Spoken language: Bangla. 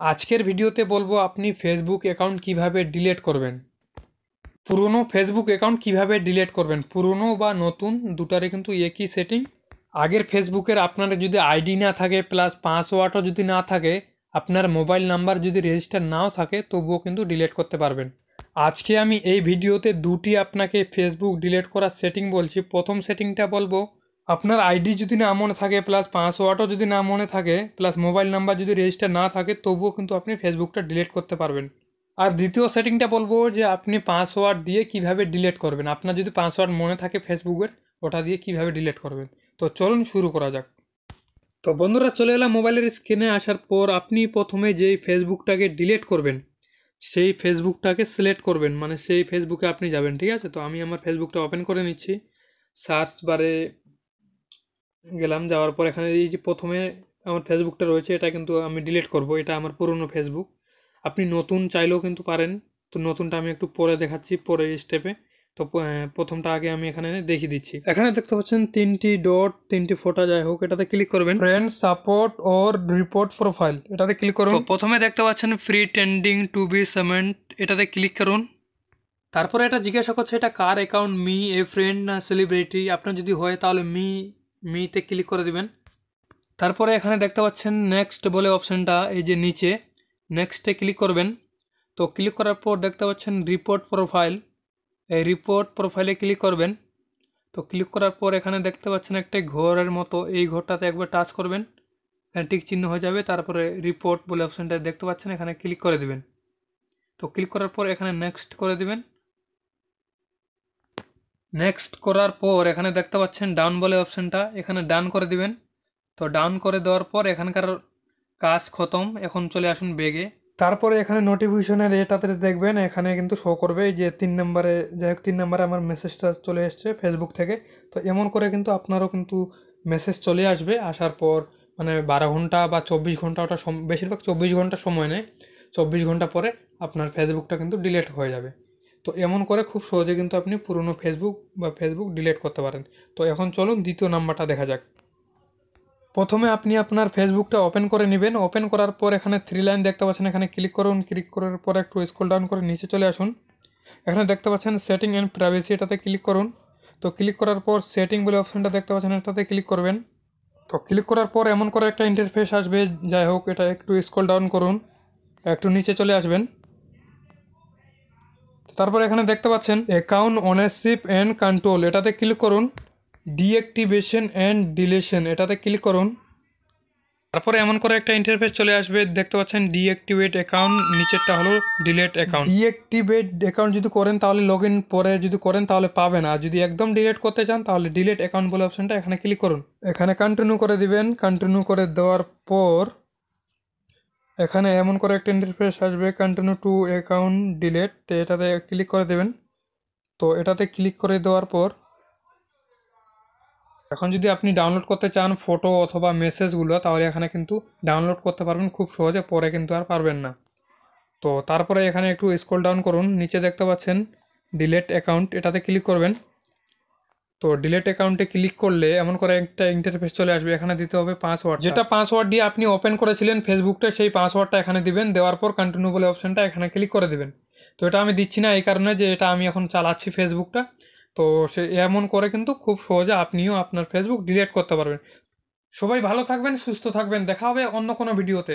আজকের ভিডিওতে বলব আপনি ফেসবুক অ্যাকাউন্ট কীভাবে ডিলেট করবেন। পুরনো ফেসবুক অ্যাকাউন্ট কীভাবে ডিলেট করবেন? পুরনো বা নতুন দুটারে কিন্তু একই সেটিং আগের ফেসবুকের আপনার যদি আইডি না থাকে প্লাস পাসওয়ার্ডও যদি না থাকে, আপনার মোবাইল নাম্বার যদি রেজিস্টার নাও থাকে, তবুও কিন্তু ডিলেট করতে পারবেন। আজকে আমি এই ভিডিওতে দুটি আপনাকে ফেসবুক ডিলেট করার সেটিং বলছি। প্রথম সেটিংটা বলব আপনার আইডি যদি না মনে থাকে প্লাস পাসওয়ার্ডও যদি না মনে থাকে প্লাস মোবাইল নাম্বার যদি রেজিস্টার না থাকে, তবুও কিন্তু আপনি ফেসবুকটা ডিলিট করতে পারবেন। আর দ্বিতীয় সেটিংটা বলব যে, আপনি পাসওয়ার্ড দিয়ে কীভাবে ডিলিট করবেন? আপনার যদি পাসওয়ার্ড মনে থাকে ফেসবুকের ওটা দিয়ে কীভাবে ডিলিট করবেন? তো চলুন শুরু করা যাক। তো বন্ধুরা, চলে এলাম মোবাইলের স্ক্রিনে আসার পর আপনি প্রথমে যেই ফেসবুকটাকে ডিলিট করবেন, সেই ফেসবুকটাকে সিলেক্ট করবেন। মানে সেই ফেসবুকে আপনি যাবেন, ঠিক আছে? তো আমি আমার ফেসবুকটা ওপেন করে নিচ্ছি। সার্চ বারে গেলাম যাওয়ার পর এখানে এই যে প্রথমে আমার ফেসবুকটা রয়েছে এটা কিন্তু আমি ডিলিট করব এটা আমার পুরনো ফেসবুক। আপনি নতুন চাইলেও কিন্তু পারেন তো নতুনটা আমি একটু পরে দেখাচ্ছি পরের স্টেপে তো প্রথমটা আগে আমি এখানে দেখিয়ে দিচ্ছি। এখানে দেখতে পাচ্ছেন তিনটি ডট তিনটি ফোটা যাই হোক এটাতে ক্লিক করবেন। Friend support or report profile এটাতে ক্লিক করুন। প্রথমে দেখতে পাচ্ছেন pretending to be someone এটাতে ক্লিক করুন। তারপরে এটা জিজ্ঞাসা করছে এটা কার অ্যাকাউন্ট মি এ ফ্রেন্ড না সেলিব্রিটি আপনার যদি হয় তাহলে মি মিতে ক্লিক করে দিবেন। তারপরে এখানে দেখতে পাচ্ছেন নেক্সট বলে অপশানটা, এই যে নিচে নেক্সটে ক্লিক করবেন। তো ক্লিক করার পর দেখতে পাচ্ছেন রিপোর্ট প্রোফাইল এই রিপোর্ট প্রোফাইলে ক্লিক করবেন। তো ক্লিক করার পর এখানে দেখতে পাচ্ছেন একটা ঘরের মতো, এই ঘরটাতে একবার টাচ করবেন। এখানে টিক চিহ্ন হয়ে যাবে, তারপরে রিপোর্ট বলে অপশানটা দেখতে পাচ্ছেন, এখানে ক্লিক করে দিবেন। তো ক্লিক করার পর এখানে নেক্সট করে দিবেন। নেক্সট করার পর এখানে দেখতে পাচ্ছেন ডাউন বলে অপশানটা এখানে ডান করে দিবেন। তো ডাউন করে দেওয়ার পর এখানকার কাজ খতম, এখন চলে আসুন বেগে তারপরে এখানে নোটিফিকেশনের এটাতে দেখবেন, এখানে কিন্তু শো করবে যে তিন নম্বরে, যাই হোক, তিন নম্বরে আমার মেসেজটা চলে এসছে ফেসবুক থেকে। তো এমন করে কিন্তু আপনারও কিন্তু মেসেজ চলে আসবে, আসার পর মানে বারো ঘণ্টা বা চব্বিশ ঘণ্টা, ওটা বেশিরভাগ চব্বিশ ঘণ্টা সময় নেয়। চব্বিশ ঘণ্টা পরে আপনার ফেসবুকটা কিন্তু ডিলিট হয়ে যাবে। তো এমন করে খুব সহজে কিন্তু আপনি পুরনো ফেসবুক বা ফেসবুক ডিলিট করতে পারেন। তো এখন চলুন দ্বিতীয় নাম্বারটা দেখা যাক। প্রথমে আপনি আপনার ফেসবুকটা ওপেন করে নেবেন। ওপেন করার পর এখানে থ্রি লাইন দেখতে পাচ্ছেন। এখানে ক্লিক করুন। ক্লিক করার পর একটু স্ক্রল ডাউন করে নিচে চলে আসুন। এখানে দেখতে পাচ্ছেন সেটিং অ্যান্ড প্রাইভেসি এটাতে ক্লিক করুন। তো ক্লিক করার পর সেটিং বলে অপশানটা দেখতে পাচ্ছেন। এটাতে ক্লিক করবেন। তো ক্লিক করার পর এমন করে একটা ইন্টারফেস আসবে। যাই হোক, এটা একটু স্ক্রল ডাউন করুন। একটু নিচে চলে আসবেন। তারপর এখানে দেখতে পাচ্ছেন অ্যাকাউন্ট ওনারশিপ অ্যান্ড কন্ট্রোল এটাতে ক্লিক করুন। ডিঅ্যাক্টিভেশন অ্যান্ড ডিলেশন এটাতে ক্লিক করুন। তারপরে এমন করে একটা ইন্টারফেস চলে আসবে, দেখতে পাচ্ছেন ডিঅ্যাক্টিভেট অ্যাকাউন্ট নিচেরটা হলো ডিলেট অ্যাকাউন্ট ডিঅ্যাক্টিভেট অ্যাকাউন্ট যদি করেন তাহলে লগ ইন পরে যদি করেন তাহলে পাবেন। আর যদি একদম ডিলেট করতে চান তাহলে ডিলেট অ্যাকাউন্ট বলে অপশনটা এখানে ক্লিক করুন। এখানে কন্টিনিউ করে দিবেন। কন্টিনিউ করে দেওয়ার পর এখানে এমন করে একটা ইন্টারফেস আসবে কন্টিনিউ টু অ্যাকাউন্ট ডিলেট এটাতে ক্লিক করে দেবেন। তো এটাতে ক্লিক করে দেওয়ার পর, এখন যদি আপনি ডাউনলোড করতে চান ফটো অথবা মেসেজগুলো তাহলে এখানে কিন্তু ডাউনলোড করতে পারবেন খুব সহজে, পরে কিন্তু আর পারবেন না। তো তারপরে এখানে একটু স্ক্রল ডাউন করুন, নিচে দেখতে পাচ্ছেন ডিলেট অ্যাকাউন্ট এটাতে ক্লিক করবেন। তো ডিলেট অ্যাকাউন্টে ক্লিক করলে এমন করে একটা ইন্টারফেস চলে আসবে, এখানে দিতে হবে পাসওয়ার্ড যেটা পাসওয়ার্ড দিয়ে আপনি ওপেন করেছিলেন ফেসবুকটা সেই পাসওয়ার্ডটা এখানে দিবেন, দেওয়ার পর কন্টিনিউ বলে অপশনটা এখানে ক্লিক করে দেবেন। তো এটা আমি দিচ্ছি না এই কারণে যে এটা আমি এখন চালাচ্ছি ফেসবুকটা তো সে এমন করে কিন্তু খুব সহজে আপনিও আপনার ফেসবুক ডিলিট করতে পারবেন। সবাই ভালো থাকবেন, সুস্থ থাকবেন, দেখা হবে অন্য কোনো ভিডিওতে